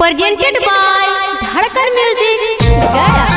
presented by धड़कन music